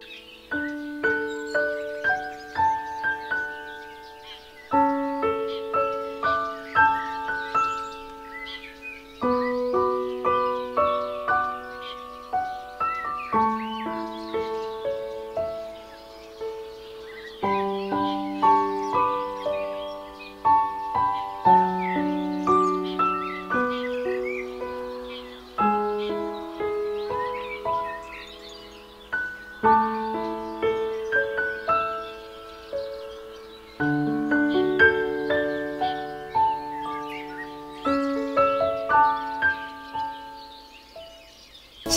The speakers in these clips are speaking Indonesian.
you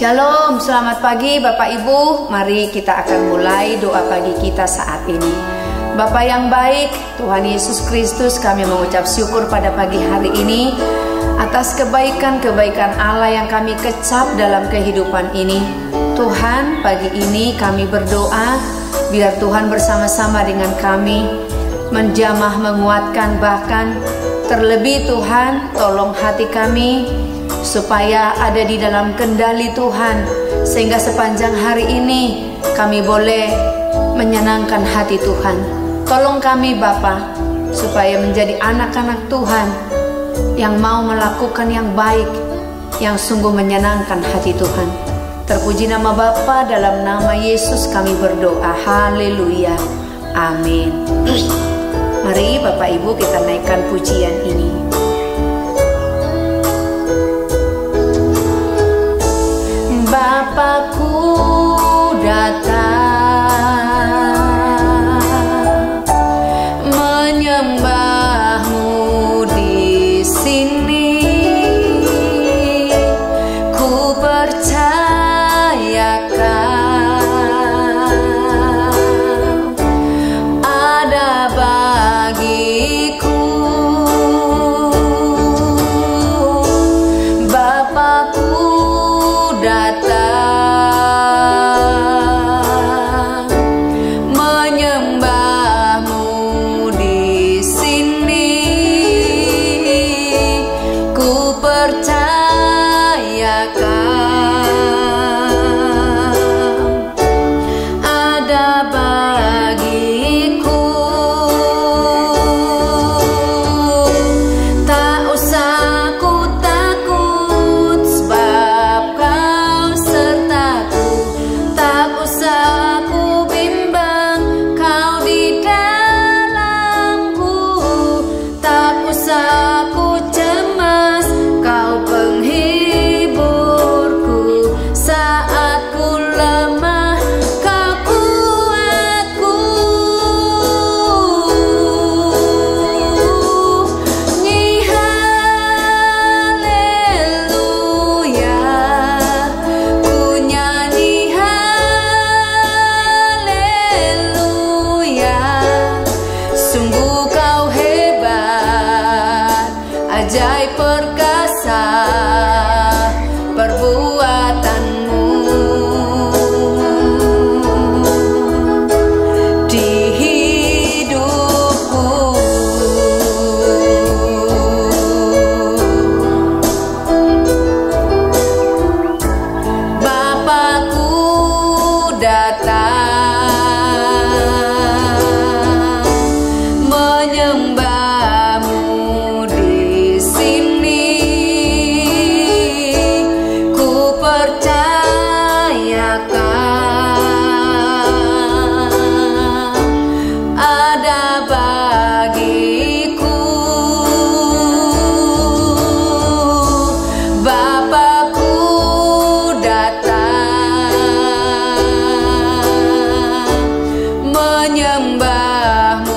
Shalom, selamat pagi Bapak Ibu. Mari kita akan mulai doa pagi kita saat ini. Bapak yang baik, Tuhan Yesus Kristus, kami mengucap syukur pada pagi hari ini atas kebaikan-kebaikan Allah yang kami kecap dalam kehidupan ini. Tuhan, pagi ini kami berdoa biar Tuhan bersama-sama dengan kami menjamah, menguatkan, bahkan terlebih Tuhan, tolong hati kami supaya ada di dalam kendali Tuhan sehingga sepanjang hari ini kami boleh menyenangkan hati Tuhan. Tolong kami Bapa supaya menjadi anak-anak Tuhan yang mau melakukan yang baik yang sungguh menyenangkan hati Tuhan. Terpuji nama Bapa dalam nama Yesus kami berdoa. Haleluya. Amin. Mari Bapak Ibu kita naikkan pujian ini. ba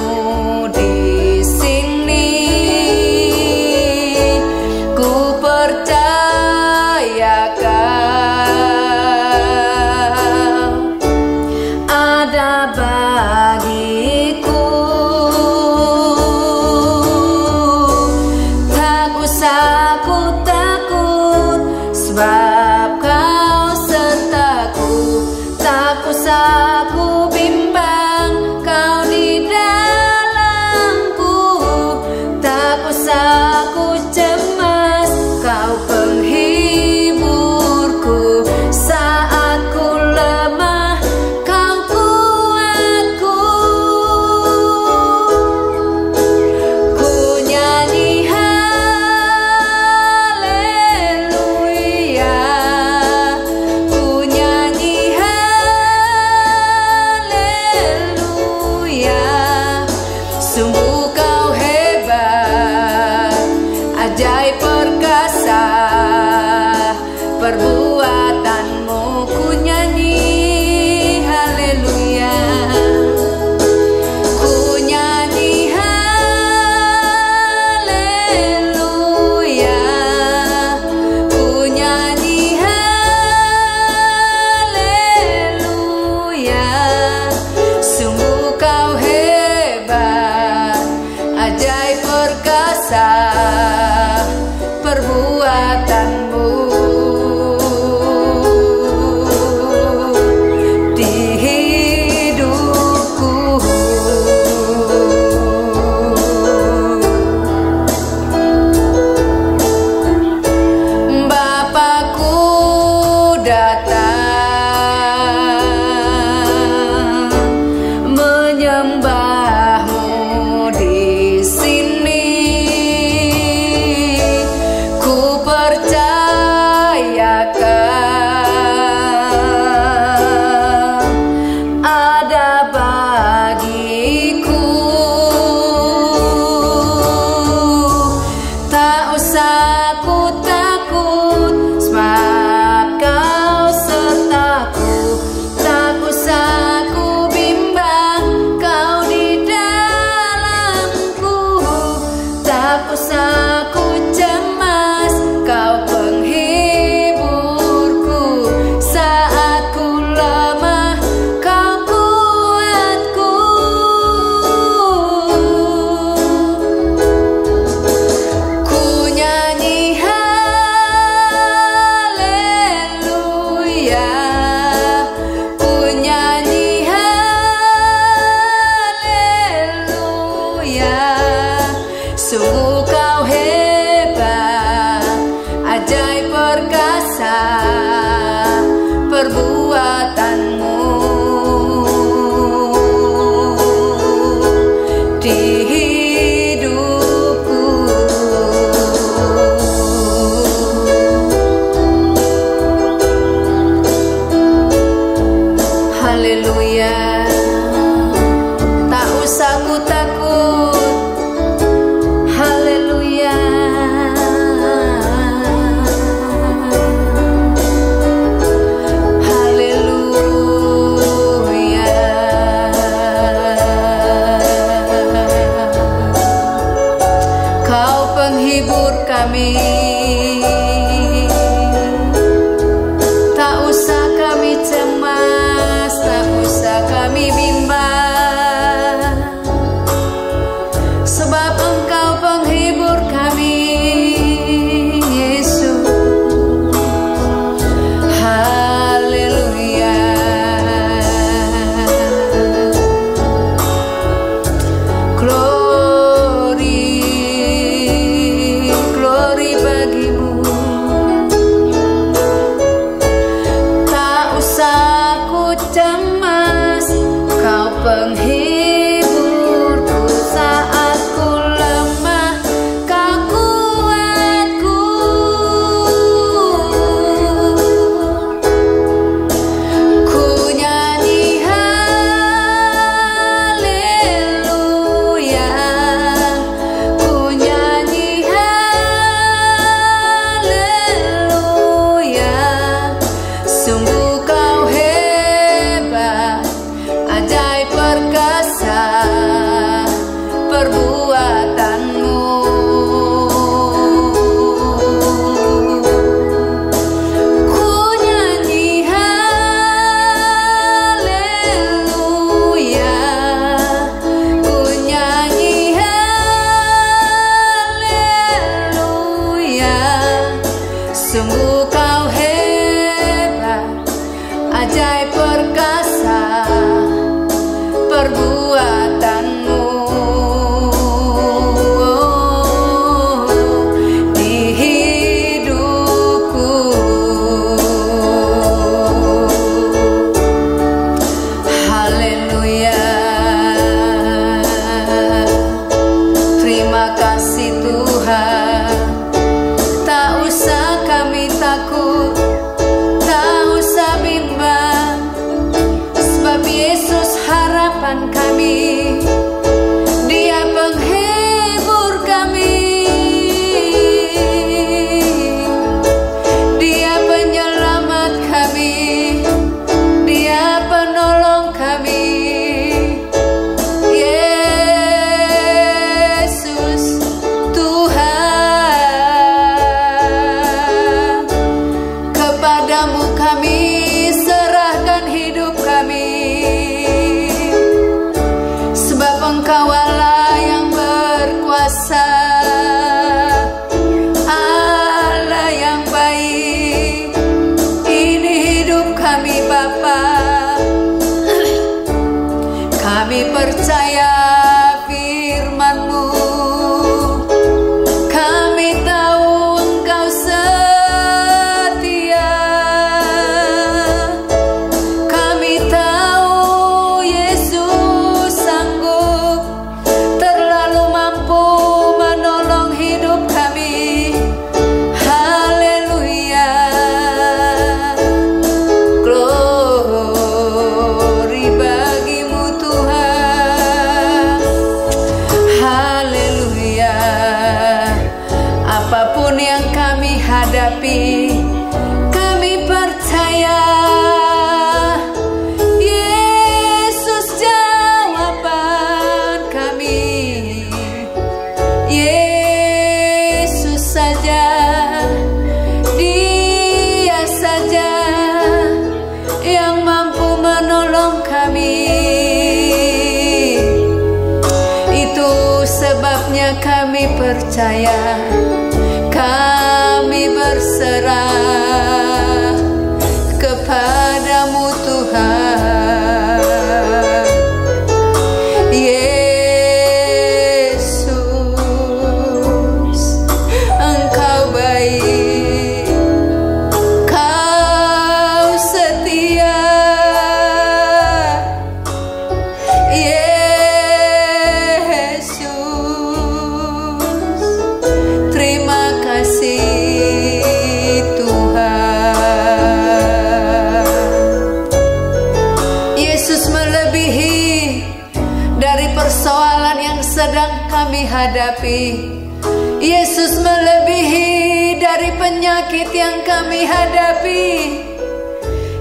melebihi dari penyakit yang kami hadapi.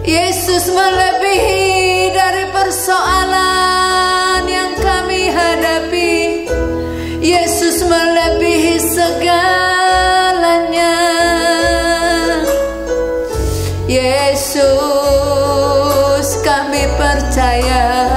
Yesus melebihi dari persoalan yang kami hadapi. Yesus melebihi segalanya. Yesus, kami percaya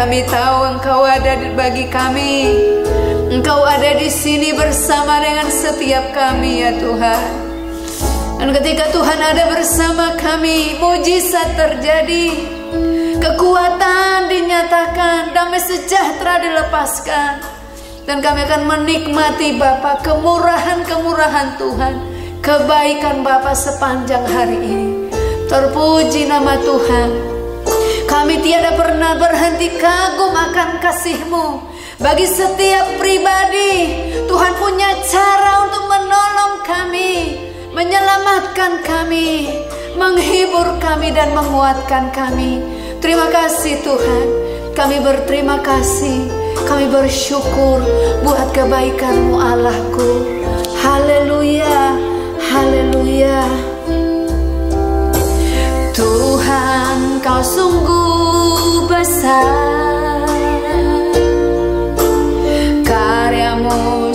kami tahu Engkau ada bagi kami. Engkau ada di sini bersama dengan setiap kami ya Tuhan. Dan ketika Tuhan ada bersama kami, mujizat terjadi. Kekuatan dinyatakan, damai sejahtera dilepaskan. Dan kami akan menikmati Bapa kemurahan-kemurahan Tuhan. Kebaikan Bapa sepanjang hari ini. Terpuji nama Tuhan. Kami tiada pernah berhenti kagum akan kasih-Mu. Bagi setiap pribadi, Tuhan punya cara untuk menolong kami, menyelamatkan kami, menghibur kami dan menguatkan kami. Terima kasih Tuhan, kami berterima kasih, kami bersyukur buat kebaikan-Mu Allahku. Haleluya, haleluya. Tuhan kau sungguh besar. Karyamu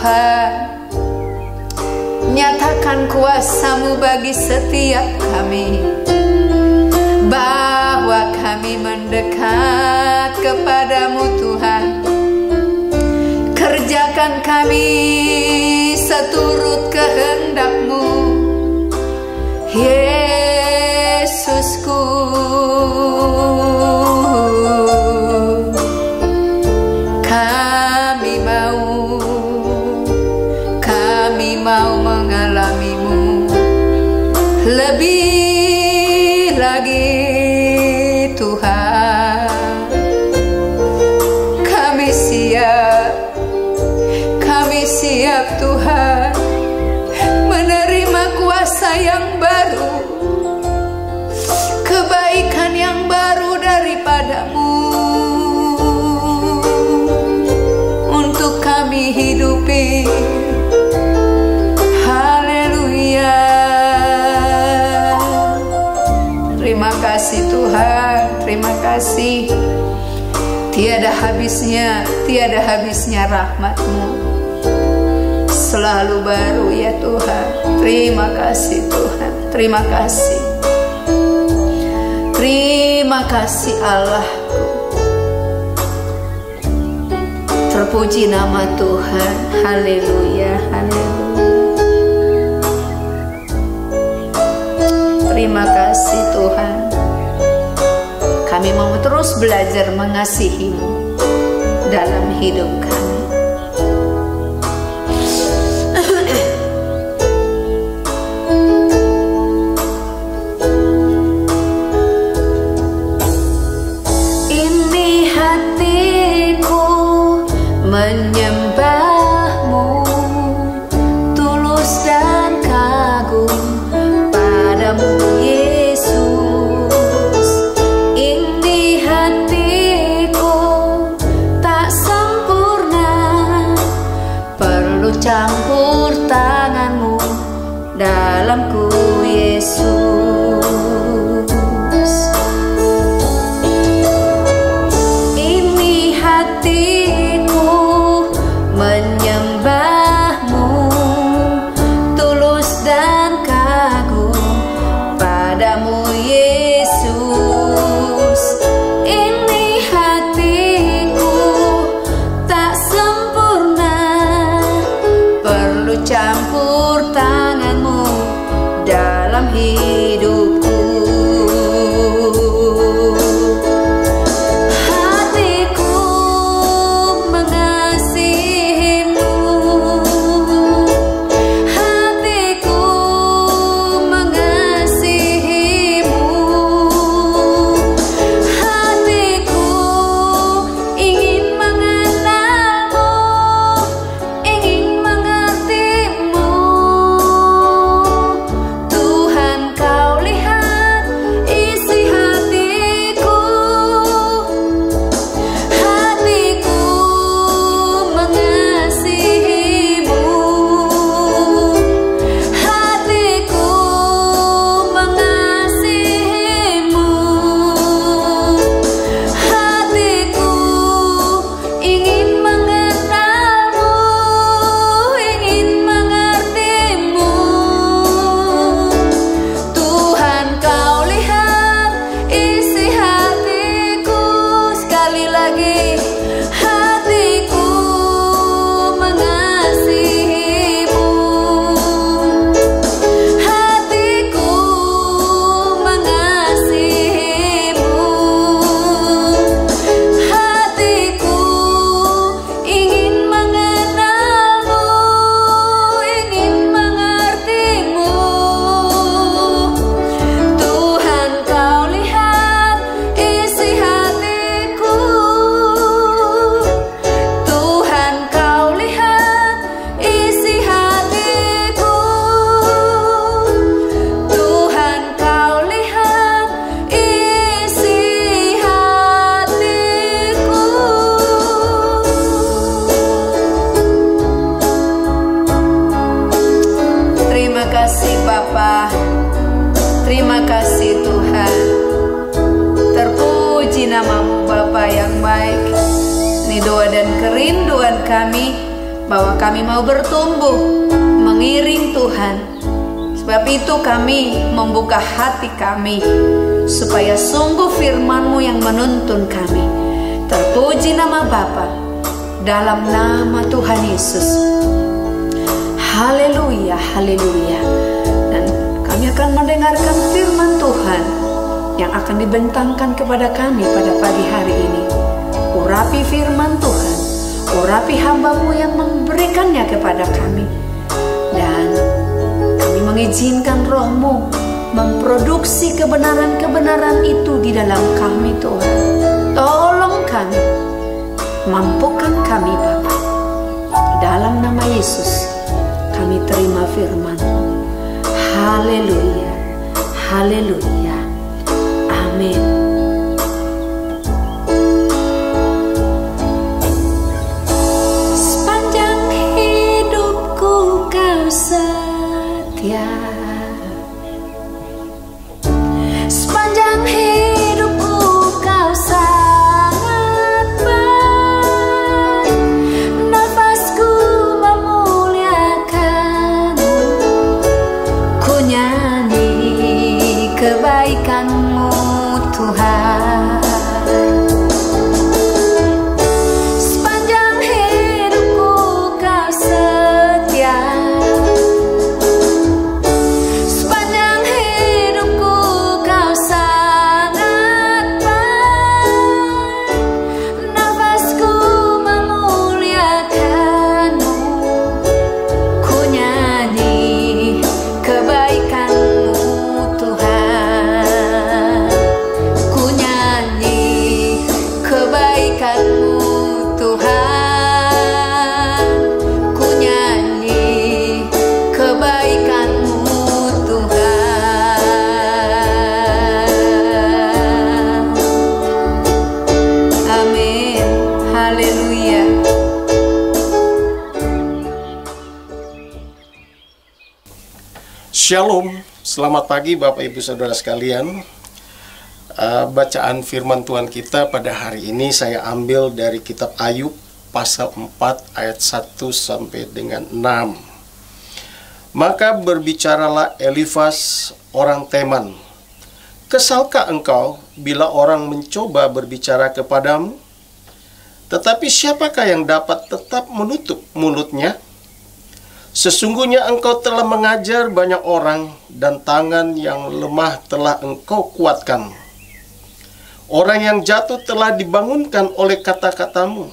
Tuhan. Nyatakan kuasamu bagi setiap kami Bahwa kami mendekat kepadamu Tuhan. Kerjakan kami seturut kehendakmu. Yesusku Tuhan, terima kasih. Tiada habisnya, tiada habisnya rahmatmu. Selalu baru ya Tuhan. Terima kasih Tuhan, terima kasih. Terima kasih Allah. Terpuji nama Tuhan. Haleluya, haleluya. Kami mau terus belajar mengasihimu dalam hidup kami. aquí. Kami Supaya sungguh firmanmu yang menuntun kami. Terpuji nama Bapa Dalam nama Tuhan Yesus. Haleluya, haleluya. Dan kami akan mendengarkan firman Tuhan Yang akan dibentangkan kepada kami pada pagi hari ini. Urapi firman Tuhan Urapi hambamu yang memberikannya kepada kami. Dan kami mengizinkan rohmu Memproduksi kebenaran-kebenaran itu di dalam kami Tuhan. Tolong kami. Mampukan kami Bapa. Dalam nama Yesus kami terima firman Haleluya. Haleluya. Amin selamat pagi Bapak Ibu Saudara sekalian. Uh, bacaan firman Tuhan kita pada hari ini saya ambil dari kitab Ayub pasal 4 ayat 1 sampai dengan 6. Maka berbicaralah Elifas orang Teman. Kesalkah engkau bila orang mencoba berbicara kepadamu? Tetapi siapakah yang dapat tetap menutup mulutnya? Sesungguhnya engkau telah mengajar banyak orang dan tangan yang lemah telah engkau kuatkan. Orang yang jatuh telah dibangunkan oleh kata-katamu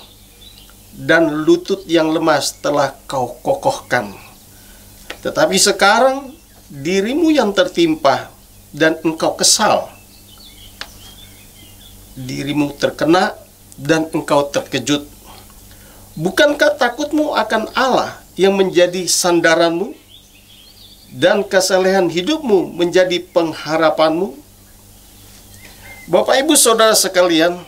dan lutut yang lemas telah kau kokohkan. Tetapi sekarang dirimu yang tertimpa dan engkau kesal. Dirimu terkena dan engkau terkejut. Bukankah takutmu akan Allah yang menjadi sandaranmu dan kesalehan hidupmu menjadi pengharapanmu? Bapak Ibu Saudara sekalian,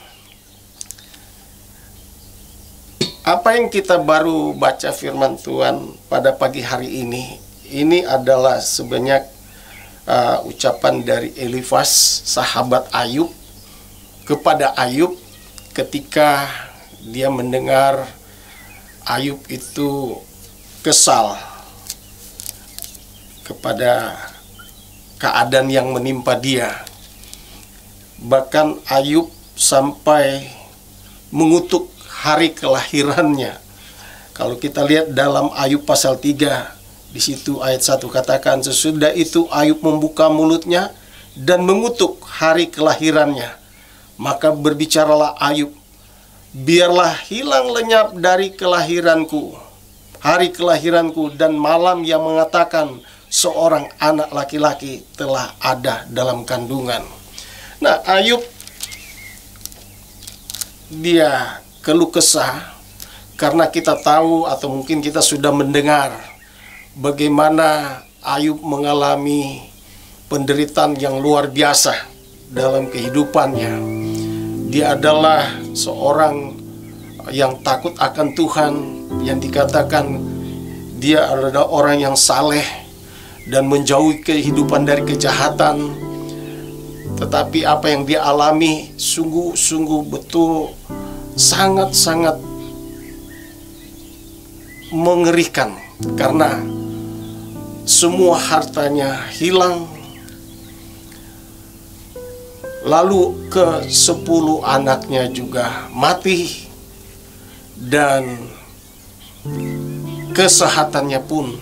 apa yang kita baru baca firman Tuhan pada pagi hari ini, ini adalah sebanyak uh, ucapan dari Elifas, sahabat Ayub, kepada Ayub ketika dia mendengar Ayub itu kesal kepada keadaan yang menimpa dia. Bahkan Ayub sampai mengutuk hari kelahirannya. Kalau kita lihat dalam Ayub pasal 3, di situ ayat 1 katakan sesudah itu Ayub membuka mulutnya dan mengutuk hari kelahirannya. Maka berbicaralah Ayub, biarlah hilang lenyap dari kelahiranku hari kelahiranku dan malam yang mengatakan seorang anak laki-laki telah ada dalam kandungan. Nah, Ayub dia keluh kesah karena kita tahu atau mungkin kita sudah mendengar bagaimana Ayub mengalami penderitaan yang luar biasa dalam kehidupannya. Dia adalah seorang yang takut akan Tuhan, yang dikatakan dia adalah orang yang saleh dan menjauhi kehidupan dari kejahatan. Tetapi apa yang dia alami sungguh-sungguh betul sangat-sangat mengerikan karena semua hartanya hilang. Lalu ke sepuluh anaknya juga mati dan kesehatannya pun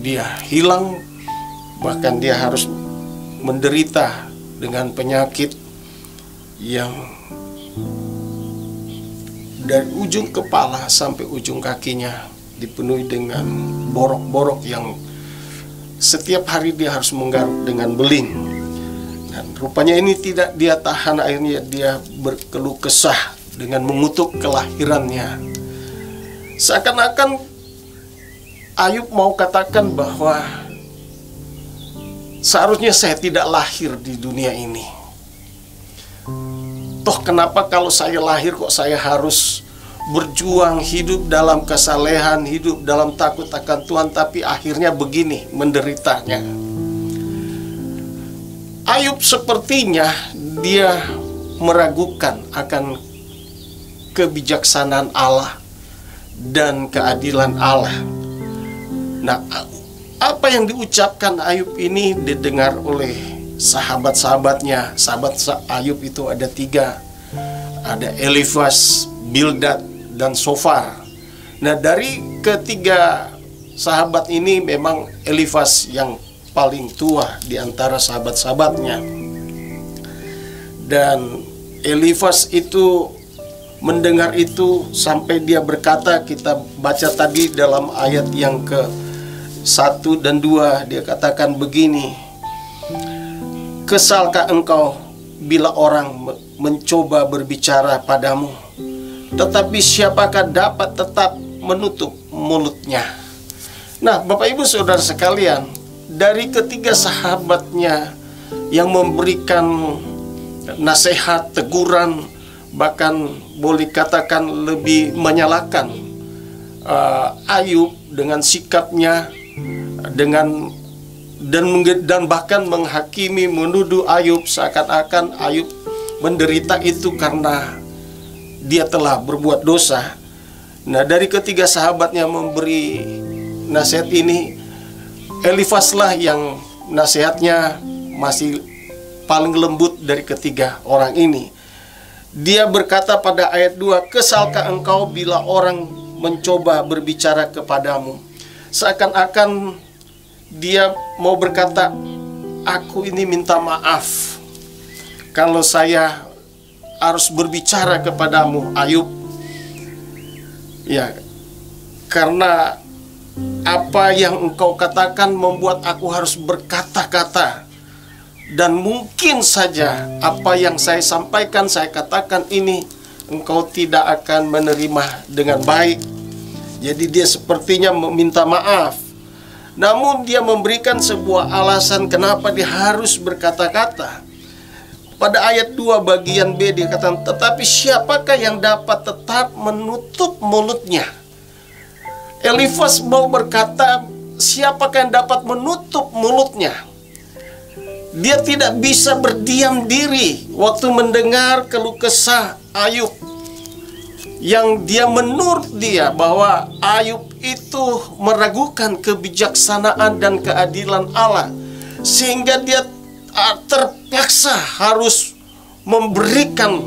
dia hilang. Bahkan dia harus menderita dengan penyakit yang dari ujung kepala sampai ujung kakinya dipenuhi dengan borok-borok yang setiap hari dia harus menggaruk dengan beling. Dan rupanya ini tidak dia tahan akhirnya dia berkeluh kesah dengan mengutuk kelahirannya seakan-akan Ayub mau katakan bahwa seharusnya saya tidak lahir di dunia ini. Toh kenapa kalau saya lahir kok saya harus berjuang hidup dalam kesalehan, hidup dalam takut akan Tuhan tapi akhirnya begini menderitanya. Ayub sepertinya dia meragukan akan kebijaksanaan Allah dan keadilan Allah. Nah, apa yang diucapkan Ayub ini didengar oleh sahabat-sahabatnya. Sahabat Ayub itu ada tiga. Ada Elifas, Bildad, dan Sofar. Nah dari ketiga sahabat ini memang Elifas yang paling tua di antara sahabat-sahabatnya. Dan Elifas itu mendengar itu sampai dia berkata kita baca tadi dalam ayat yang ke satu dan dua dia katakan begini Kesalkah engkau bila orang mencoba berbicara padamu tetapi siapakah dapat tetap menutup mulutnya? Nah, Bapak Ibu Saudara sekalian, dari ketiga sahabatnya yang memberikan nasihat, teguran, bahkan boleh katakan lebih menyalahkan uh, Ayub dengan sikapnya, dengan dan dan bahkan menghakimi menuduh Ayub seakan-akan Ayub menderita itu karena dia telah berbuat dosa. Nah, dari ketiga sahabatnya memberi nasihat ini, Elifaslah yang nasihatnya masih paling lembut dari ketiga orang ini. Dia berkata pada ayat 2, Kesalkah engkau bila orang mencoba berbicara kepadamu? Seakan-akan dia mau berkata, Aku ini minta maaf. Kalau saya harus berbicara kepadamu Ayub ya karena apa yang engkau katakan membuat aku harus berkata-kata dan mungkin saja apa yang saya sampaikan saya katakan ini engkau tidak akan menerima dengan baik jadi dia sepertinya meminta maaf namun dia memberikan sebuah alasan kenapa dia harus berkata-kata pada ayat 2 bagian B dikatakan tetapi siapakah yang dapat tetap menutup mulutnya? Elifas mau berkata siapakah yang dapat menutup mulutnya? Dia tidak bisa berdiam diri waktu mendengar keluh kesah Ayub yang dia menurut dia bahwa Ayub itu meragukan kebijaksanaan dan keadilan Allah sehingga dia terpaksa harus memberikan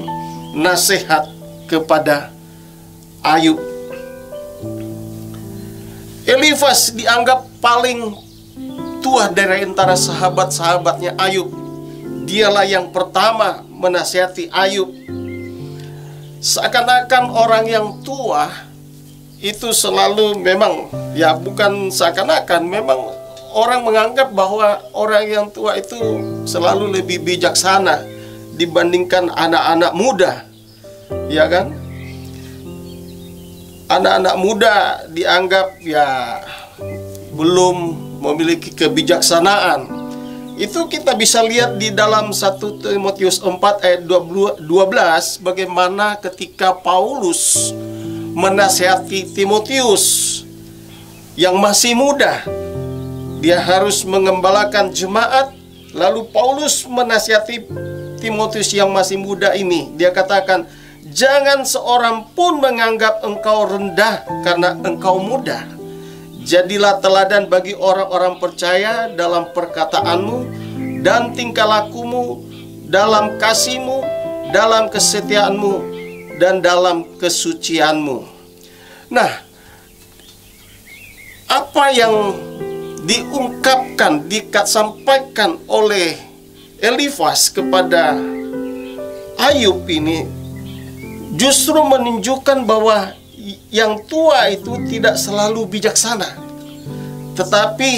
nasihat kepada Ayub. Elifas dianggap paling tua dari antara sahabat-sahabatnya Ayub. Dialah yang pertama menasihati Ayub. Seakan-akan orang yang tua itu selalu memang ya bukan seakan-akan memang orang menganggap bahwa orang yang tua itu selalu lebih bijaksana dibandingkan anak-anak muda. Ya kan? Anak-anak muda dianggap ya belum memiliki kebijaksanaan. Itu kita bisa lihat di dalam 1 Timotius 4 ayat 12 bagaimana ketika Paulus menasihati Timotius yang masih muda dia harus mengembalakan jemaat. Lalu Paulus menasihati Timotius yang masih muda ini. Dia katakan, "Jangan seorang pun menganggap engkau rendah karena engkau muda. Jadilah teladan bagi orang-orang percaya dalam perkataanmu dan tingkah lakumu, dalam kasihmu, dalam kesetiaanmu, dan dalam kesucianmu." Nah, apa yang diungkapkan, disampaikan oleh Elifas kepada Ayub ini justru menunjukkan bahwa yang tua itu tidak selalu bijaksana. Tetapi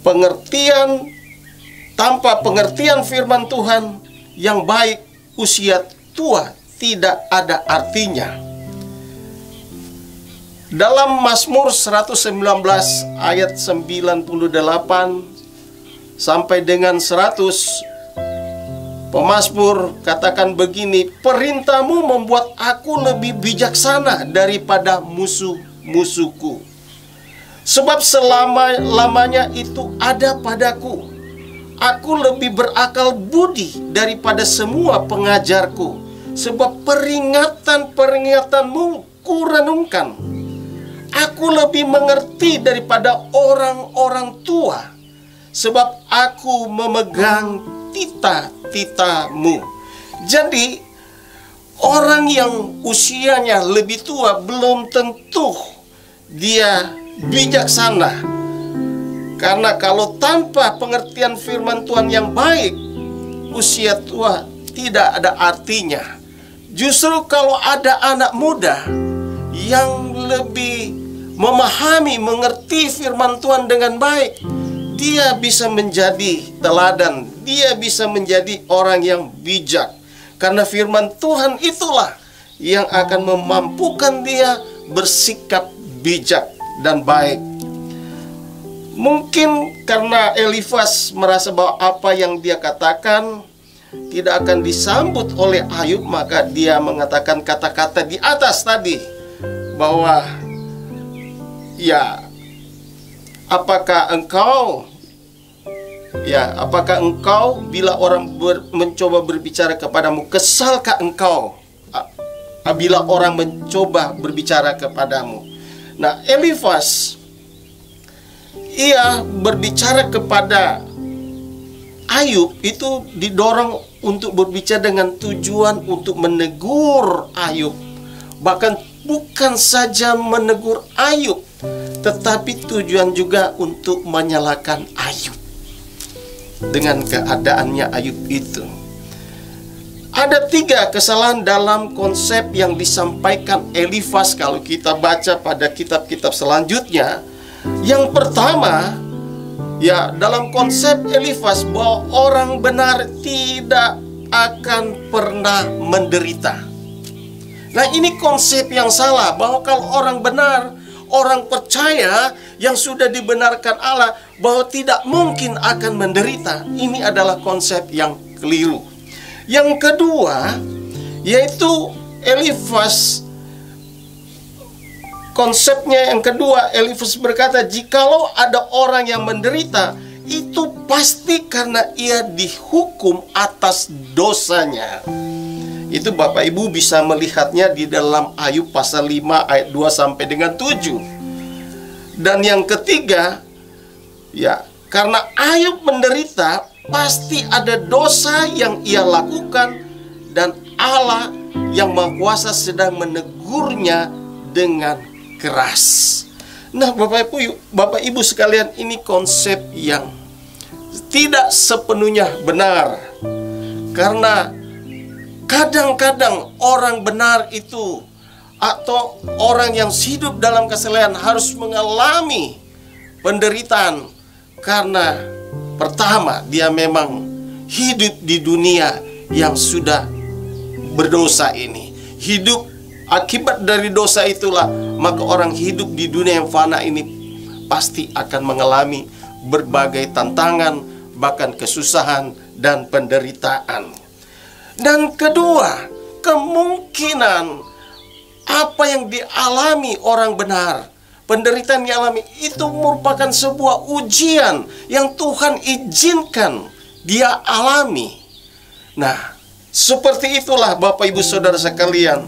pengertian tanpa pengertian firman Tuhan yang baik usia tua tidak ada artinya. Dalam Mazmur 119 ayat 98 sampai dengan 100 Pemazmur katakan begini, perintahmu membuat aku lebih bijaksana daripada musuh-musuhku. Sebab selama-lamanya itu ada padaku. Aku lebih berakal budi daripada semua pengajarku. Sebab peringatan-peringatanmu kurenungkan Aku lebih mengerti daripada orang-orang tua Sebab aku memegang tita-titamu. Jadi orang yang usianya lebih tua belum tentu dia bijaksana. Karena kalau tanpa pengertian firman Tuhan yang baik Usia tua tidak ada artinya. Justru kalau ada anak muda yang lebih memahami, mengerti firman Tuhan dengan baik, dia bisa menjadi teladan, dia bisa menjadi orang yang bijak. Karena firman Tuhan itulah yang akan memampukan dia bersikap bijak dan baik. Mungkin karena Elifas merasa bahwa apa yang dia katakan tidak akan disambut oleh Ayub, maka dia mengatakan kata-kata di atas tadi bahwa ya apakah engkau ya apakah engkau bila orang ber, mencoba berbicara kepadamu kesalkah engkau bila orang mencoba berbicara kepadamu? Nah Elifas ia berbicara kepada Ayub itu didorong untuk berbicara dengan tujuan untuk menegur Ayub. Bahkan bukan saja menegur Ayub, tetapi tujuan juga untuk menyalahkan Ayub dengan keadaannya Ayub itu. Ada tiga kesalahan dalam konsep yang disampaikan Elifas kalau kita baca pada kitab-kitab selanjutnya. Yang pertama, ya dalam konsep Elifas bahwa orang benar tidak akan pernah menderita. Nah ini konsep yang salah bahwa kalau orang benar, orang percaya yang sudah dibenarkan Allah bahwa tidak mungkin akan menderita. Ini adalah konsep yang keliru. Yang kedua yaitu Elifas konsepnya yang kedua Elifas berkata jikalau ada orang yang menderita itu pasti karena ia dihukum atas dosanya. Itu Bapak Ibu bisa melihatnya di dalam Ayub pasal 5 ayat 2 sampai dengan 7. Dan yang ketiga, ya, karena Ayub menderita, pasti ada dosa yang ia lakukan dan Allah yang Maha Kuasa sedang menegurnya dengan keras. Nah, Bapak Ibu, Bapak Ibu sekalian, ini konsep yang tidak sepenuhnya benar. Karena Kadang-kadang orang benar itu atau orang yang hidup dalam kesalahan harus mengalami penderitaan karena pertama dia memang hidup di dunia yang sudah berdosa ini. Hidup akibat dari dosa itulah maka orang hidup di dunia yang fana ini pasti akan mengalami berbagai tantangan bahkan kesusahan dan penderitaan. Dan kedua, kemungkinan apa yang dialami orang benar penderitaan yang alami itu merupakan sebuah ujian yang Tuhan izinkan dia alami. Nah, seperti itulah Bapak Ibu Saudara sekalian.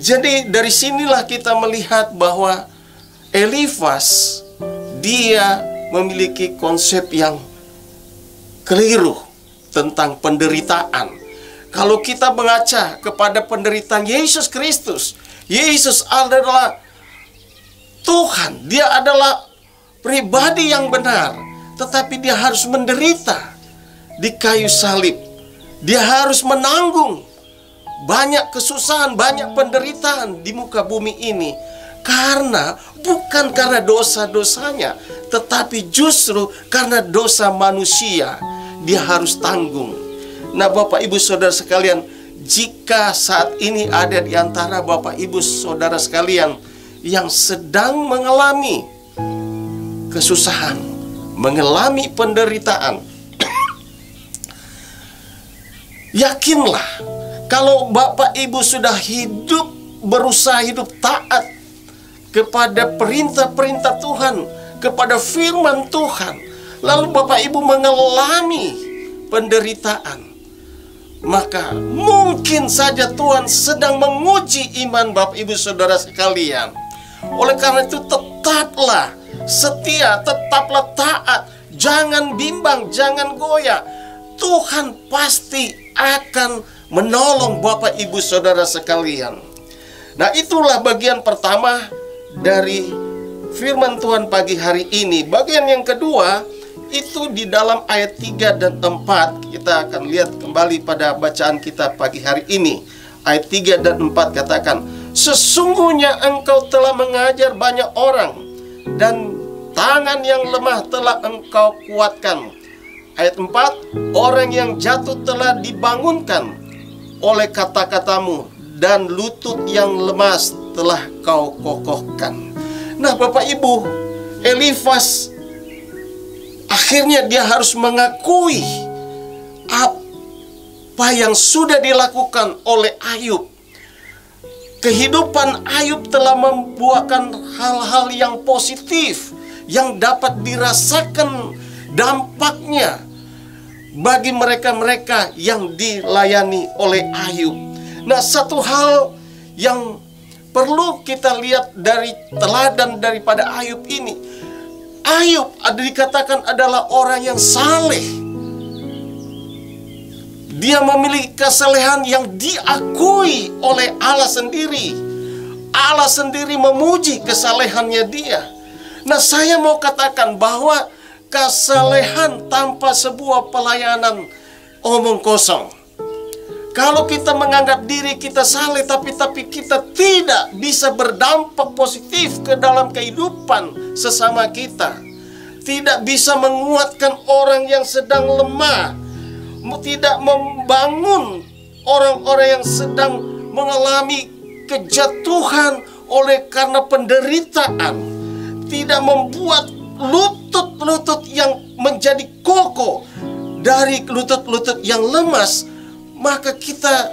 Jadi dari sinilah kita melihat bahwa Elifas dia memiliki konsep yang keliru tentang penderitaan. Kalau kita mengaca kepada penderitaan Yesus Kristus, Yesus adalah Tuhan, dia adalah pribadi yang benar, tetapi dia harus menderita di kayu salib. Dia harus menanggung banyak kesusahan, banyak penderitaan di muka bumi ini karena bukan karena dosa-dosanya, tetapi justru karena dosa manusia dia harus tanggung. Nah, Bapak Ibu Saudara sekalian, jika saat ini ada di antara Bapak Ibu Saudara sekalian yang sedang mengalami kesusahan, mengalami penderitaan. Yakinlah kalau Bapak Ibu sudah hidup berusaha hidup taat kepada perintah-perintah Tuhan, kepada firman Tuhan, lalu Bapak Ibu mengalami penderitaan, maka mungkin saja Tuhan sedang menguji iman Bapak Ibu Saudara sekalian. Oleh karena itu tetaplah setia, tetaplah taat, jangan bimbang, jangan goyah. Tuhan pasti akan menolong Bapak Ibu Saudara sekalian. Nah, itulah bagian pertama dari firman Tuhan pagi hari ini. Bagian yang kedua itu di dalam ayat 3 dan 4 kita akan lihat kembali pada bacaan kita pagi hari ini. Ayat 3 dan 4 katakan, Sesungguhnya engkau telah mengajar banyak orang dan tangan yang lemah telah engkau kuatkan. Ayat 4, orang yang jatuh telah dibangunkan oleh kata-katamu dan lutut yang lemas telah kau kokohkan. Nah, Bapak Ibu, Elifas akhirnya dia harus mengakui apa yang sudah dilakukan oleh Ayub Kehidupan Ayub telah membuahkan hal-hal yang positif yang dapat dirasakan dampaknya bagi mereka-mereka yang dilayani oleh Ayub. Nah, satu hal yang perlu kita lihat dari teladan daripada Ayub ini. Ayub ada dikatakan adalah orang yang saleh dia memiliki kesalehan yang diakui oleh Allah sendiri. Allah sendiri memuji kesalehannya dia. Nah, saya mau katakan bahwa kesalehan tanpa sebuah pelayanan omong kosong. Kalau kita menganggap diri kita saleh tapi tapi kita tidak bisa berdampak positif ke dalam kehidupan sesama kita. Tidak bisa menguatkan orang yang sedang lemah tidak membangun orang-orang yang sedang mengalami kejatuhan oleh karena penderitaan tidak membuat lutut-lutut yang menjadi kokoh dari lutut-lutut yang lemas maka kita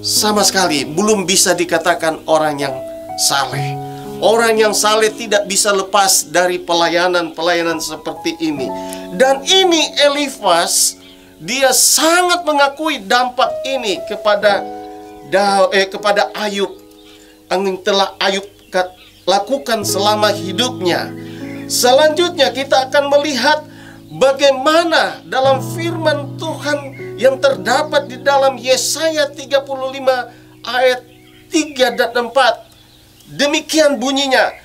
sama sekali belum bisa dikatakan orang yang saleh Orang yang saleh tidak bisa lepas dari pelayanan-pelayanan seperti ini. Dan ini Elifas dia sangat mengakui dampak ini kepada eh, kepada Ayub yang telah Ayub lakukan selama hidupnya. Selanjutnya kita akan melihat bagaimana dalam firman Tuhan yang terdapat di dalam Yesaya 35 ayat 3 dan 4. Demikian bunyinya,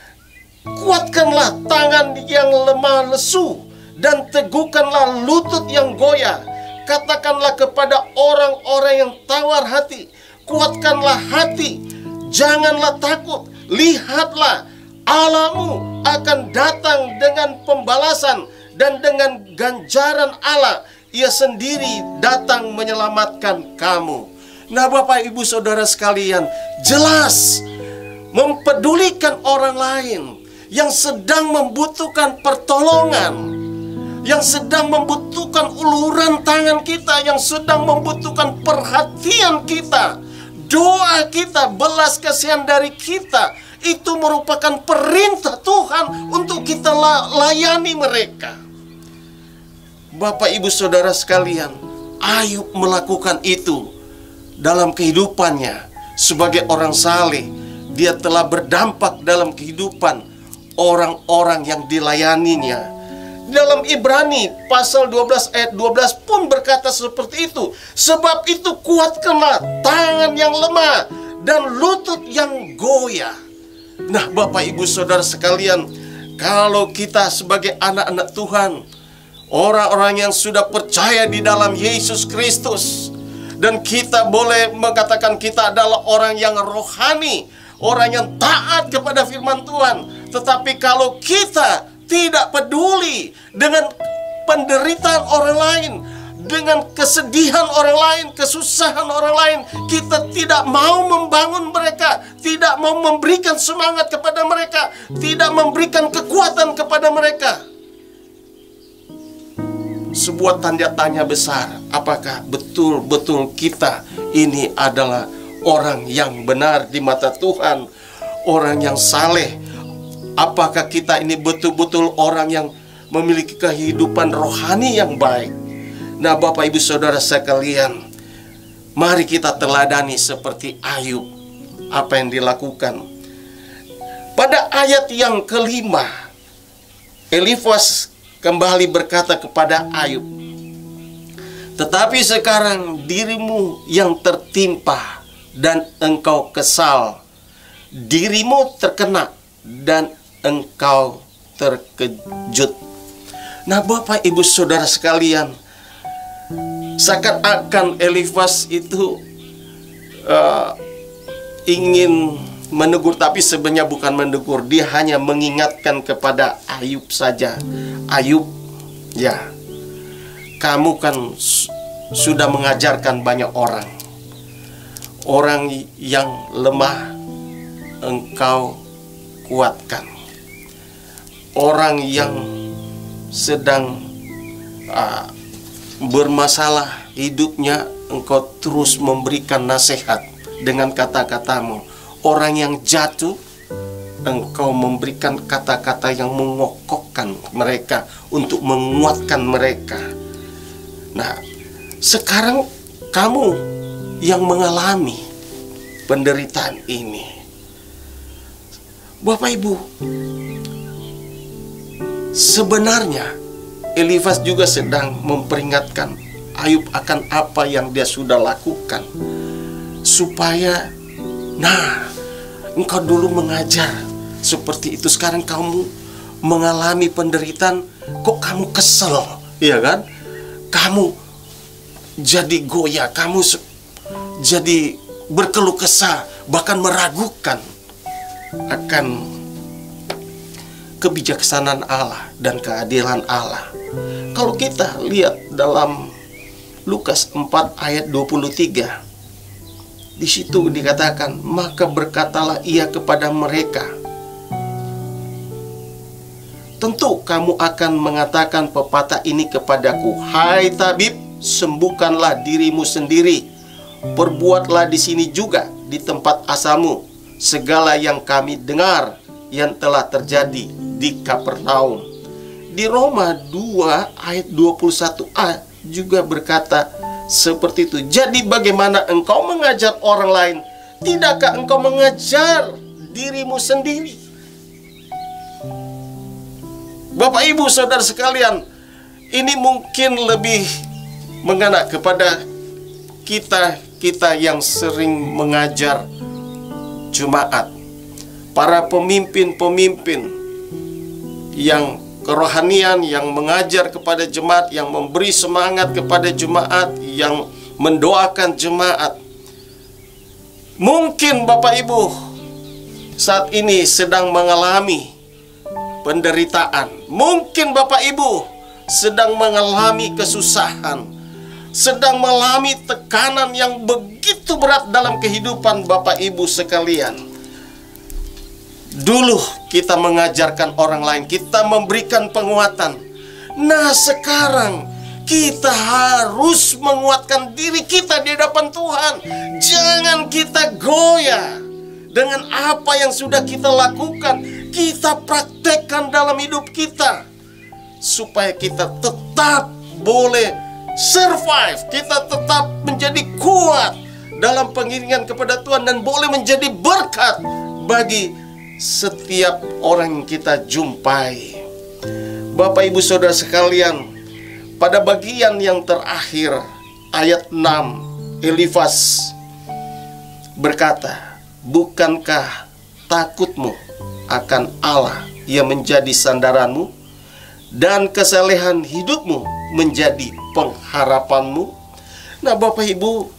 kuatkanlah tangan yang lemah lesu dan teguhkanlah lutut yang goyah Katakanlah kepada orang-orang yang tawar hati, kuatkanlah hati, janganlah takut. Lihatlah, Allahmu akan datang dengan pembalasan dan dengan ganjaran Allah. Ia sendiri datang menyelamatkan kamu. Nah, Bapak Ibu Saudara sekalian, jelas mempedulikan orang lain yang sedang membutuhkan pertolongan yang sedang membutuhkan uluran tangan kita, yang sedang membutuhkan perhatian kita, doa kita, belas kasihan dari kita, Itu merupakan perintah Tuhan untuk kita layani mereka. Bapak, ibu, saudara sekalian, Ayub melakukan itu dalam kehidupannya sebagai orang saleh. Dia telah berdampak dalam kehidupan orang-orang yang dilayaninya. Dalam Ibrani pasal 12 ayat 12 pun berkata seperti itu. Sebab itu kuatkanlah tangan yang lemah dan lutut yang goyah. Nah, Bapak Ibu Saudara sekalian, kalau kita sebagai anak-anak Tuhan, orang-orang yang sudah percaya di dalam Yesus Kristus, dan kita boleh mengatakan kita adalah orang yang rohani, orang yang taat kepada firman Tuhan. Tetapi kalau kita tidak peduli dengan penderitaan orang lain, dengan kesedihan orang lain, kesusahan orang lain, kita tidak mau membangun mereka, tidak mau memberikan semangat kepada mereka, tidak memberikan kekuatan kepada mereka. Sebuah tanda tanya besar, apakah betul-betul kita ini adalah orang yang benar di mata Tuhan, orang yang saleh? Apakah kita ini betul-betul orang yang memiliki kehidupan rohani yang baik? Nah, Bapak Ibu Saudara sekalian, mari kita teladani seperti Ayub apa yang dilakukan. Pada ayat yang kelima, Elifas kembali berkata kepada Ayub, "Tetapi sekarang dirimu yang tertimpa dan engkau kesal, dirimu terkena dan engkau terkejut." Nah, Bapak Ibu Saudara sekalian, Seakan-akan Elifas itu uh, ingin menegur tapi sebenarnya bukan menegur. Dia hanya mengingatkan kepada Ayub saja. Ayub ya kamu kan sudah mengajarkan banyak orang. Orang yang lemah engkau kuatkan. Orang yang sedang uh, bermasalah hidupnya, engkau terus memberikan nasihat dengan kata-katamu. Orang yang jatuh, engkau memberikan kata-kata yang mengokokkan mereka untuk menguatkan mereka. Nah, sekarang kamu yang mengalami penderitaan ini. Bapak Ibu, sebenarnya Elifas juga sedang memperingatkan Ayub akan apa yang dia sudah lakukan supaya nah engkau dulu mengajar seperti itu sekarang kamu mengalami penderitaan kok kamu kesel? Ya kan? Kamu jadi goyah kamu jadi berkeluh kesah bahkan meragukan akan kebijaksanaan Allah dan keadilan Allah. Kalau kita lihat dalam Lukas 4 ayat 23 di situ dikatakan maka berkatalah ia kepada mereka Tentu kamu akan mengatakan pepatah ini kepadaku Hai tabib sembuhkanlah dirimu sendiri. Perbuatlah di sini juga di tempat asalmu. Segala yang kami dengar yang telah terjadi di Kapernaum di Roma 2 ayat 21a juga berkata seperti itu. Jadi bagaimana engkau mengajar orang lain? Tidakkah engkau mengajar dirimu sendiri? Bapak Ibu Saudara sekalian, ini mungkin lebih mengena kepada kita-kita yang sering mengajar jemaat. Para pemimpin-pemimpin yang kerohanian yang mengajar kepada jemaat, yang memberi semangat kepada jemaat, yang mendoakan jemaat. Mungkin Bapak Ibu saat ini sedang mengalami penderitaan. Mungkin Bapak Ibu sedang mengalami kesusahan, sedang mengalami tekanan yang begitu berat dalam kehidupan Bapak Ibu sekalian. Dulu kita mengajarkan orang lain, kita memberikan penguatan. Nah, sekarang kita harus menguatkan diri kita di hadapan Tuhan. Jangan kita goyah dengan apa yang sudah kita lakukan, kita praktekkan dalam hidup kita supaya kita tetap boleh survive, kita tetap menjadi kuat dalam pengiringan kepada Tuhan dan boleh menjadi berkat bagi setiap orang yang kita jumpai. Bapak Ibu Saudara sekalian, pada bagian yang terakhir ayat 6 Elifas berkata, Bukankah takutmu akan Allah yang menjadi sandaranmu dan kesalehan hidupmu menjadi pengharapanmu? Nah, Bapak Ibu,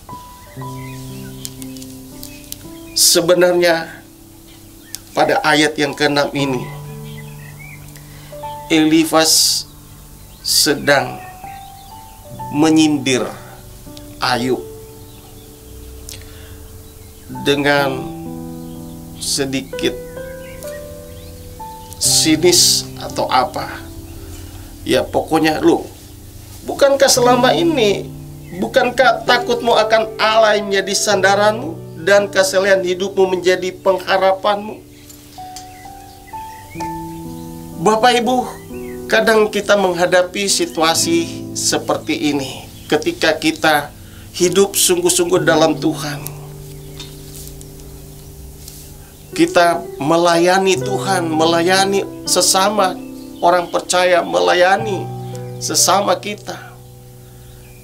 sebenarnya pada ayat yang ke-6 ini. Elifas sedang menyindir Ayub dengan sedikit sinis atau apa. Ya pokoknya lu bukankah selama ini bukankah takutmu akan Allah menjadi sandaranmu dan kesalahan hidupmu menjadi pengharapanmu Bapak Ibu kadang kita menghadapi situasi seperti ini ketika kita hidup sungguh-sungguh dalam Tuhan kita melayani Tuhan, melayani sesama orang percaya, melayani sesama kita.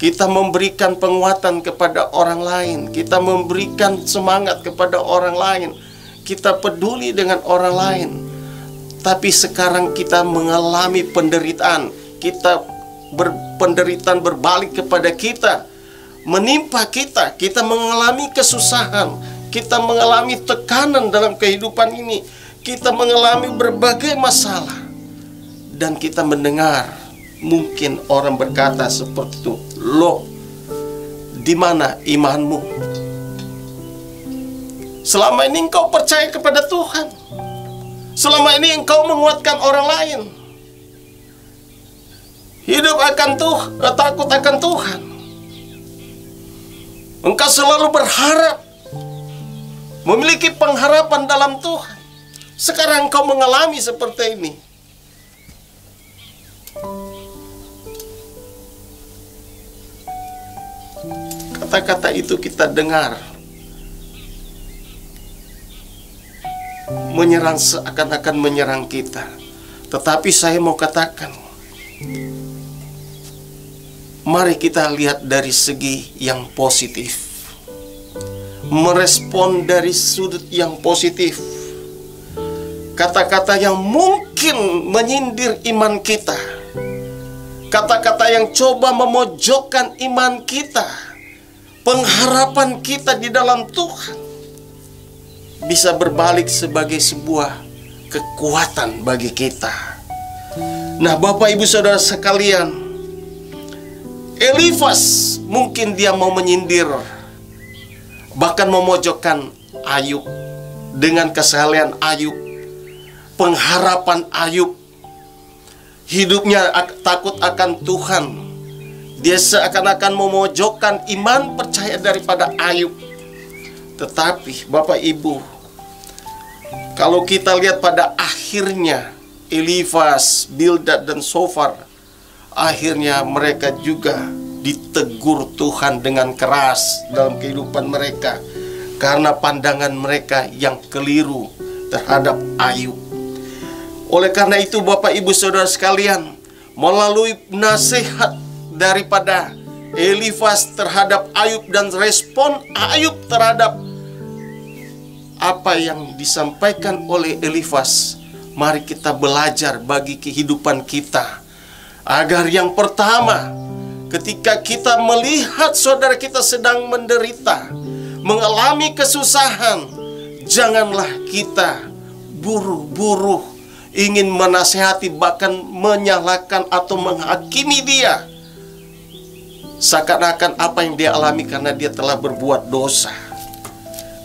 Kita memberikan penguatan kepada orang lain, kita memberikan semangat kepada orang lain, kita peduli dengan orang lain. Tapi sekarang kita mengalami penderitaan, kita berpenderitaan berbalik kepada kita, menimpa kita, kita mengalami kesusahan, kita mengalami tekanan dalam kehidupan ini, kita mengalami berbagai masalah, dan kita mendengar mungkin orang berkata seperti itu, "Lo, di mana imanmu?" Selama ini engkau percaya kepada Tuhan. Selama ini engkau menguatkan orang lain. Hidup akan Tuhan, takut akan Tuhan. Engkau selalu berharap memiliki pengharapan dalam Tuhan. Sekarang kau mengalami seperti ini. Kata-kata itu kita dengar menyerang seakan-akan menyerang kita. Tetapi saya mau katakan, mari kita lihat dari segi yang positif merespon dari sudut yang positif. Kata-kata yang mungkin menyindir iman kita. Kata-kata yang coba memojokkan iman kita. Pengharapan kita di dalam Tuhan bisa berbalik sebagai sebuah kekuatan bagi kita. Nah, Bapak Ibu Saudara sekalian, Elifas mungkin dia mau menyindir bahkan memojokkan Ayub dengan kesalahan Ayub, pengharapan Ayub, hidupnya takut akan Tuhan. Dia seakan-akan memojokkan iman percaya daripada Ayub. Tetapi Bapak Ibu, kalau kita lihat pada akhirnya Elifas, Bildad dan Sofar, akhirnya mereka juga ditegur Tuhan dengan keras dalam kehidupan mereka karena pandangan mereka yang keliru terhadap Ayub. Oleh karena itu Bapak Ibu Saudara sekalian, melalui nasihat daripada Elifas terhadap Ayub dan respon Ayub terhadap apa yang disampaikan oleh Elifas, mari kita belajar bagi kehidupan kita agar yang pertama ketika kita melihat saudara kita sedang menderita, mengalami kesusahan, janganlah kita buru-buru ingin menasehati bahkan menyalahkan atau menghakimi dia. Seakan-akan apa yang dia alami karena dia telah berbuat dosa.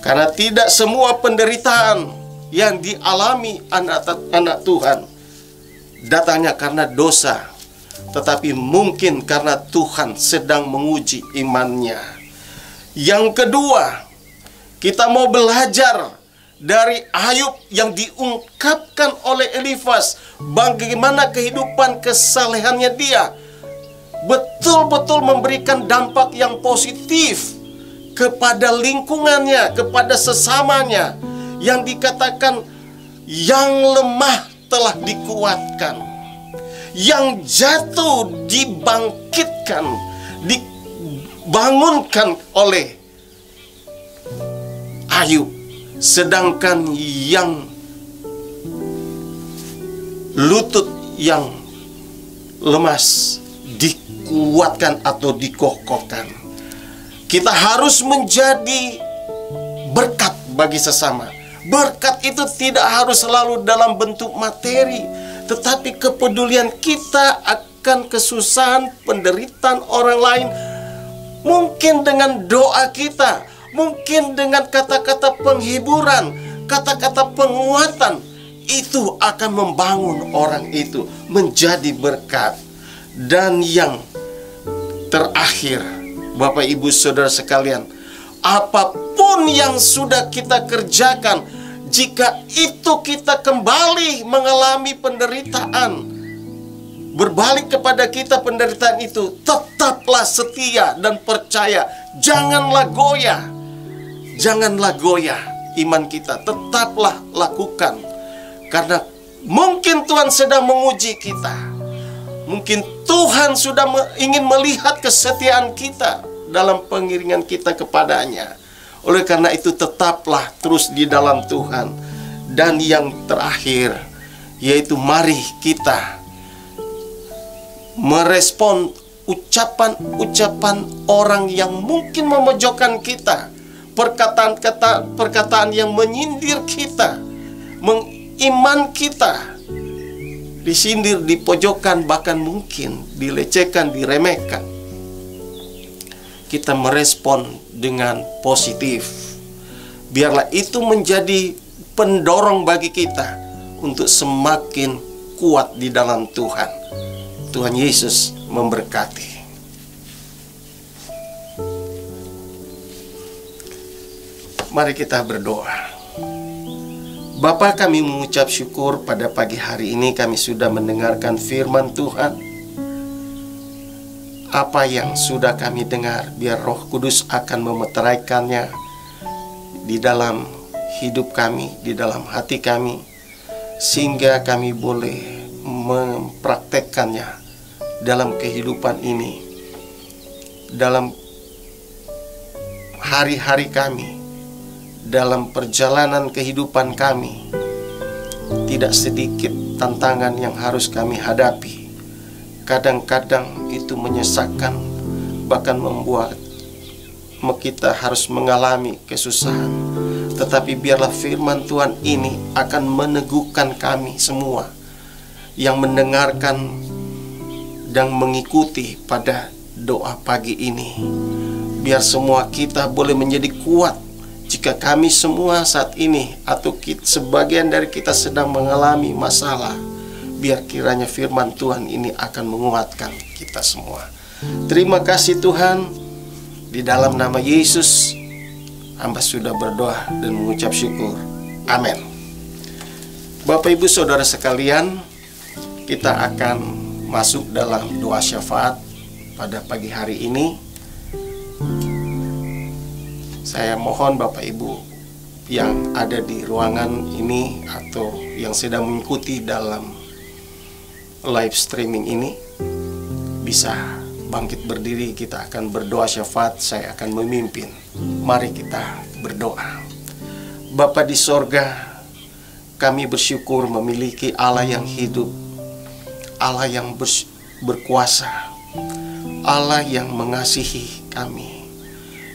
Karena tidak semua penderitaan yang dialami anak-anak Tuhan datangnya karena dosa tetapi mungkin karena Tuhan sedang menguji imannya. Yang kedua, kita mau belajar dari Ayub yang diungkapkan oleh Elifas bagaimana kehidupan kesalehannya dia betul-betul memberikan dampak yang positif kepada lingkungannya, kepada sesamanya yang dikatakan yang lemah telah dikuatkan, yang jatuh dibangkitkan, dibangunkan oleh Ayub sedangkan yang lutut yang lemas dikuatkan atau dikokohkan. Kita harus menjadi berkat bagi sesama. Berkat itu tidak harus selalu dalam bentuk materi, tetapi kepedulian kita akan kesusahan, penderitaan orang lain, mungkin dengan doa kita, Mungkin dengan kata-kata penghiburan, kata-kata penguatan, itu akan membangun orang itu menjadi berkat. Dan yang terakhir, Bapak Ibu Saudara sekalian, apa pun yang sudah kita kerjakan, jika itu kita kembali mengalami penderitaan, berbalik kepada kita penderitaan itu, tetaplah setia dan percaya, janganlah goyah janganlah goyah iman kita, tetaplah lakukan. Karena mungkin Tuhan sedang menguji kita. Mungkin Tuhan sudah ingin melihat kesetiaan kita dalam pengiringan kita kepadanya. Oleh karena itu tetaplah terus di dalam Tuhan. Dan yang terakhir yaitu mari kita merespon ucapan-ucapan orang yang mungkin memojokkan kita perkataan kata perkataan yang menyindir kita, mengiman kita, disindir, dipojokkan, bahkan mungkin dilecehkan, diremehkan. Kita merespon dengan positif. Biarlah itu menjadi pendorong bagi kita untuk semakin kuat di dalam Tuhan. Tuhan Yesus memberkati. Mari kita berdoa. Bapa kami mengucap syukur pada pagi hari ini kami sudah mendengarkan firman Tuhan. Apa yang sudah kami dengar, biar roh kudus akan memeteraikannya di dalam hidup kami, di dalam hati kami, sehingga kami boleh mempraktekkannya dalam kehidupan ini, dalam hari-hari kami, dalam perjalanan kehidupan kami, tidak sedikit tantangan yang harus kami hadapi. Kadang-kadang itu menyesakkan, bahkan membuat kita harus mengalami kesusahan. Tetapi biarlah firman Tuhan ini akan meneguhkan kami semua yang mendengarkan dan mengikuti pada doa pagi ini. Biar semua kita boleh menjadi kuat jika kami semua saat ini atau kita, sebagian dari kita sedang mengalami masalah, biar kiranya firman Tuhan ini akan menguatkan kita semua. Terima kasih Tuhan, di dalam nama Yesus, hamba sudah berdoa dan mengucap syukur. Amin. Bapak Ibu Saudara sekalian, kita akan masuk dalam doa syafaat pada pagi hari ini. Saya mohon Bapak Ibu yang ada di ruangan ini atau yang sedang mengikuti dalam live streaming ini bisa bangkit berdiri kita akan berdoa syafaat saya akan memimpin. Mari kita berdoa. Bapa di sorga kami bersyukur memiliki Allah yang hidup Allah yang berkuasa Allah yang mengasihi kami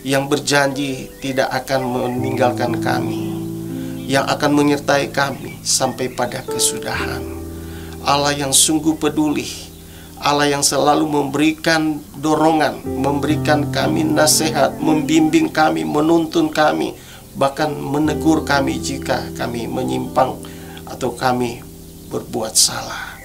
yang berjanji tidak akan meninggalkan kami, yang akan menyertai kami sampai pada kesudahan. Allah yang sungguh peduli, Allah yang selalu memberikan dorongan, memberikan kami nasihat, membimbing kami, menuntun kami, bahkan menegur kami jika kami menyimpang atau kami berbuat salah.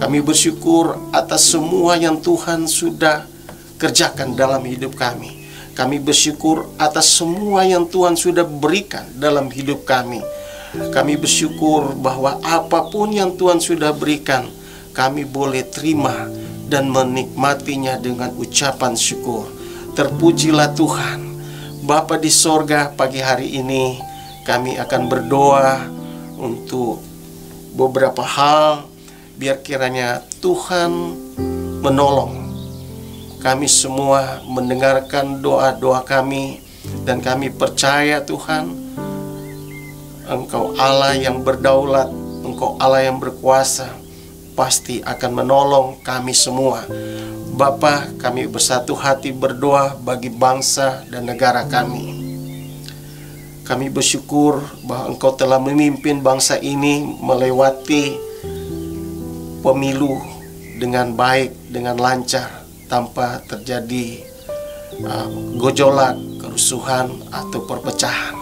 Kami bersyukur atas semua yang Tuhan sudah kerjakan dalam hidup kami Kami bersyukur atas semua yang Tuhan sudah berikan dalam hidup kami. Kami bersyukur bahwa apa pun yang Tuhan sudah berikan, kami boleh terima dan menikmatinya dengan ucapan syukur. Terpujilah Tuhan. Bapa di sorga pagi hari ini kami akan berdoa untuk beberapa hal biar kiranya Tuhan menolong kami semua mendengarkan doa-doa kami dan kami percaya Tuhan Engkau Allah yang berdaulat Engkau Allah yang berkuasa pasti akan menolong kami semua. Bapa kami bersatu hati berdoa bagi bangsa dan negara kami. Kami bersyukur bahwa Engkau telah memimpin bangsa ini melewati pemilu dengan baik, dengan lancar tanpa terjadi uh, gojolak, kerusuhan atau perpecahan.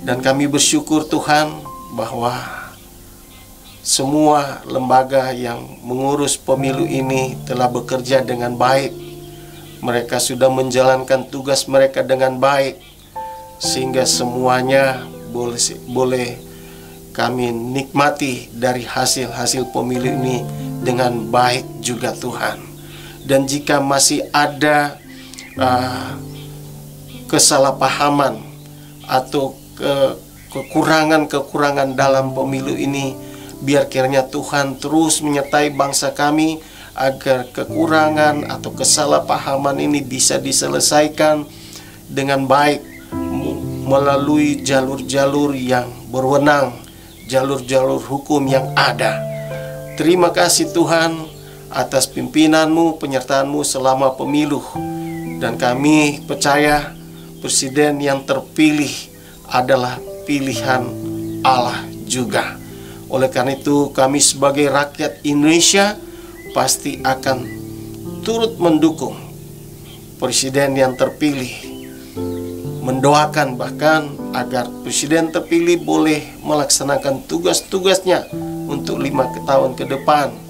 Dan kami bersyukur Tuhan bahwa semua lembaga yang mengurus pemilu ini telah bekerja dengan baik. Mereka sudah menjalankan tugas mereka dengan baik sehingga semuanya boleh boleh kami nikmati dari hasil-hasil pemilu ini dengan baik juga Tuhan dan jika masih ada uh, kesalahpahaman atau ke, kekurangan-kekurangan dalam pemilu ini biar kiranya Tuhan terus menyertai bangsa kami agar kekurangan atau kesalahpahaman ini bisa diselesaikan dengan baik melalui jalur-jalur yang berwenang, jalur-jalur hukum yang ada. Terima kasih Tuhan atas pimpinanmu, penyertaanmu selama pemilu. Dan kami percaya presiden yang terpilih adalah pilihan Allah juga. Oleh karena itu kami sebagai rakyat Indonesia pasti akan turut mendukung presiden yang terpilih. Mendoakan bahkan agar presiden terpilih boleh melaksanakan tugas-tugasnya untuk lima tahun ke depan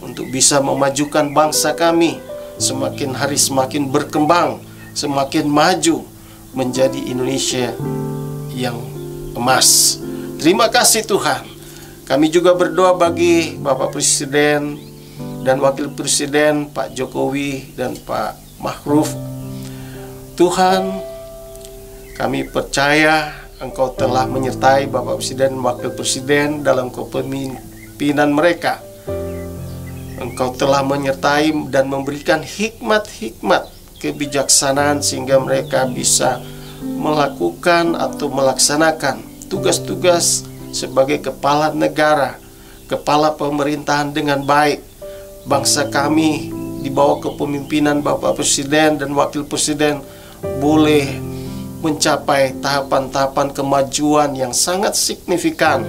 untuk bisa memajukan bangsa kami semakin hari semakin berkembang, semakin maju menjadi Indonesia yang emas. Terima kasih Tuhan. Kami juga berdoa bagi Bapak Presiden dan Wakil Presiden Pak Jokowi dan Pak Mahruf. Tuhan, kami percaya Engkau telah menyertai Bapak Presiden dan Wakil Presiden dalam kepemimpinan mereka Engkau telah menyertai dan memberikan hikmat-hikmat kebijaksanaan sehingga mereka bisa melakukan atau melaksanakan tugas-tugas sebagai kepala negara, kepala pemerintahan dengan baik. Bangsa kami di bawah kepemimpinan Bapak Presiden dan Wakil Presiden boleh mencapai tahapan-tahapan kemajuan yang sangat signifikan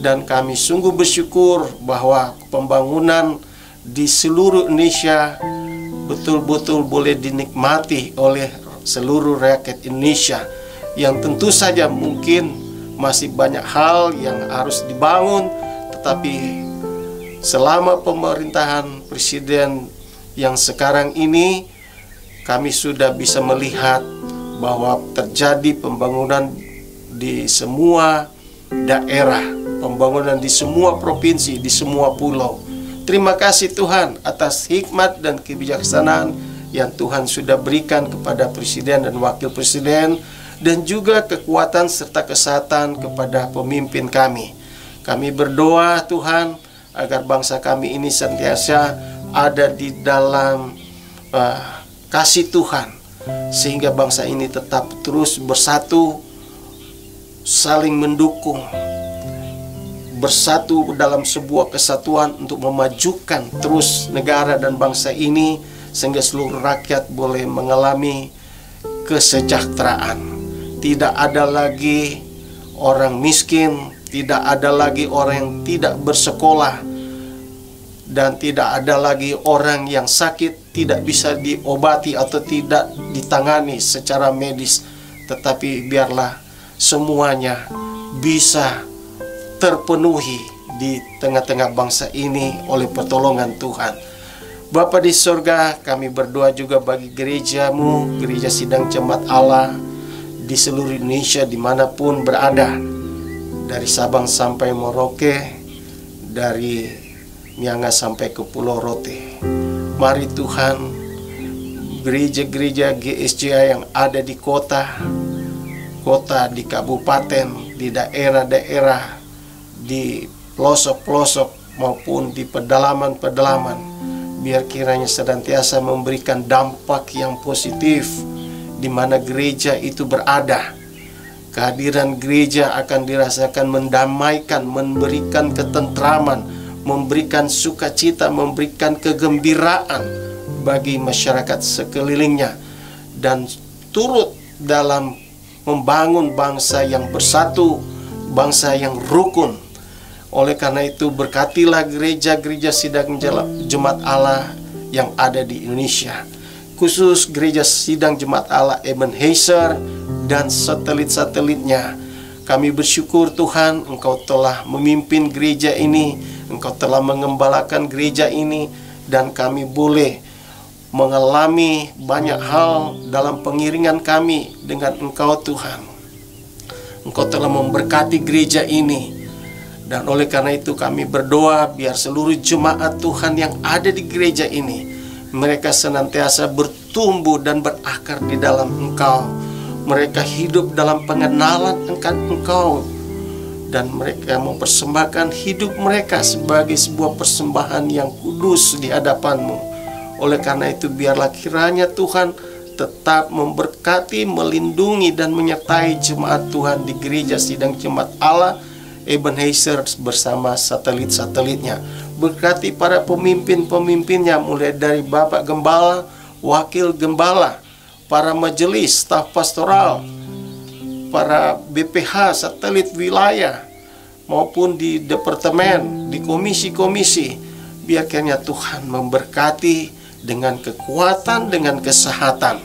dan kami sungguh bersyukur bahwa pembangunan di seluruh Indonesia betul-betul boleh dinikmati oleh seluruh rakyat Indonesia. Yang tentu saja mungkin masih banyak hal yang harus dibangun tetapi selama pemerintahan presiden yang sekarang ini kami sudah bisa melihat bahwa terjadi pembangunan di semua daerah pembangunan di semua provinsi, di semua pulau. Terima kasih Tuhan atas hikmat dan kebijaksanaan yang Tuhan sudah berikan kepada Presiden dan Wakil Presiden dan juga kekuatan serta kesehatan kepada pemimpin kami. Kami berdoa Tuhan agar bangsa kami ini sentiasa ada di dalam uh, kasih Tuhan sehingga bangsa ini tetap terus bersatu saling mendukung bersatu dalam sebuah kesatuan untuk memajukan terus negara dan bangsa ini sehingga seluruh rakyat boleh mengalami kesejahteraan. Tidak ada lagi orang miskin, tidak ada lagi orang yang tidak bersekolah dan tidak ada lagi orang yang sakit tidak bisa diobati atau tidak ditangani secara medis tetapi biarlah semuanya bisa terpenuhi di tengah-tengah bangsa ini oleh pertolongan Tuhan. Bapa di surga, kami berdoa juga bagi gerejamu, gereja sidang jemaat Allah di seluruh Indonesia di mana pun berada. Dari Sabang sampai Merauke, dari Mianga sampai ke Pulau Rote. Mari Tuhan, gereja-gereja GSJA yang ada di kota, kota, di kabupaten, di daerah-daerah, di pelosok-pelosok maupun di pedalaman-pedalaman biar kiranya senantiasa memberikan dampak yang positif di mana gereja itu berada. Kehadiran gereja akan dirasakan mendamaikan, memberikan ketentraman, memberikan sukacita, memberikan kegembiraan bagi masyarakat sekelilingnya dan turut dalam membangun bangsa yang bersatu, bangsa yang rukun, oleh karena itu berkatilah gereja-gereja sidang jemaat Allah yang ada di Indonesia. Khusus gereja sidang jemaat Allah Ebenezer dan satelit-satelitnya. Kami bersyukur Tuhan Engkau telah memimpin gereja ini, Engkau telah mengembalakan gereja ini dan kami boleh mengalami banyak hal dalam pengiringan kami dengan Engkau Tuhan. Engkau telah memberkati gereja ini dan oleh karena itu kami berdoa biar seluruh jemaat Tuhan yang ada di gereja ini mereka senantiasa bertumbuh dan berakar di dalam Engkau. Mereka hidup dalam pengenalan akan Engkau dan mereka mempersembahkan hidup mereka sebagai sebuah persembahan yang kudus di hadapanmu. Oleh karena itu biarlah kiranya Tuhan tetap memberkati, melindungi dan menyertai jemaat Tuhan di gereja sidang jemaat Allah Ebenezer bersama satelit-satelitnya. Berkati para pemimpin-pemimpinnya mulai dari Bapak Gembala, Wakil Gembala, para majelis, staf pastoral, para BPH, satelit wilayah, maupun di departemen, di komisi-komisi. Biarkannya Tuhan memberkati dengan kekuatan, dengan kesehatan,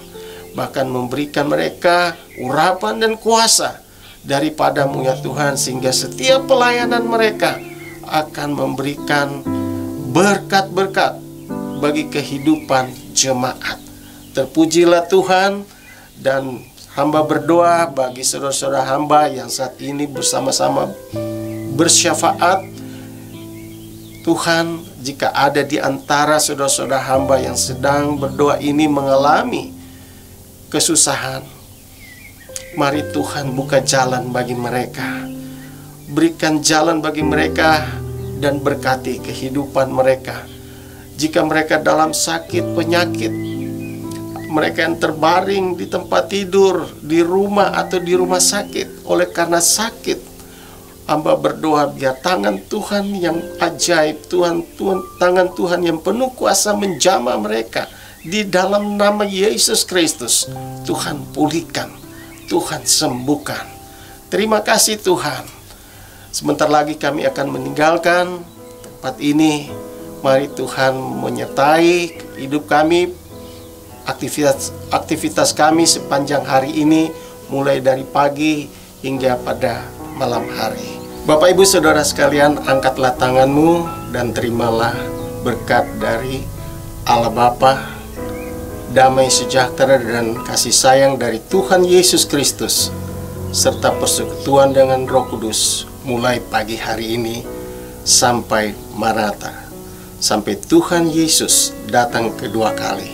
bahkan memberikan mereka urapan dan kuasa daripadamu ya Tuhan sehingga setiap pelayanan mereka akan memberikan berkat-berkat bagi kehidupan jemaat. Terpujilah Tuhan dan hamba berdoa bagi saudara-saudara hamba yang saat ini bersama-sama bersyafaat Tuhan jika ada di antara saudara-saudara hamba yang sedang berdoa ini mengalami kesusahan Mari Tuhan buka jalan bagi mereka. Berikan jalan bagi mereka dan berkati kehidupan mereka. Jika mereka dalam sakit penyakit, mereka yang terbaring di tempat tidur, di rumah atau di rumah sakit oleh karena sakit, hamba berdoa biar tangan Tuhan yang ajaib, Tuhan, Tuhan, tangan Tuhan yang penuh kuasa menjamah mereka di dalam nama Yesus Kristus. Tuhan pulihkan Tuhan sembuhkan. Terima kasih Tuhan. Sebentar lagi kami akan meninggalkan tempat ini. Mari Tuhan menyertai hidup kami, aktivitas aktivitas kami sepanjang hari ini mulai dari pagi hingga pada malam hari. Bapak Ibu Saudara sekalian, angkatlah tanganmu dan terimalah berkat dari Allah Bapa, damai sejahtera dan kasih sayang dari Tuhan Yesus Kristus serta persekutuan dengan Roh Kudus mulai pagi hari ini sampai Marata sampai Tuhan Yesus datang kedua kali.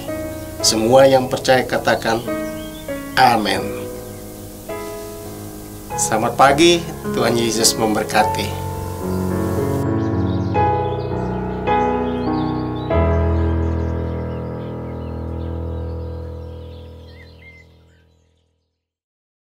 Semua yang percaya katakan amin. Selamat pagi, Tuhan Yesus memberkati.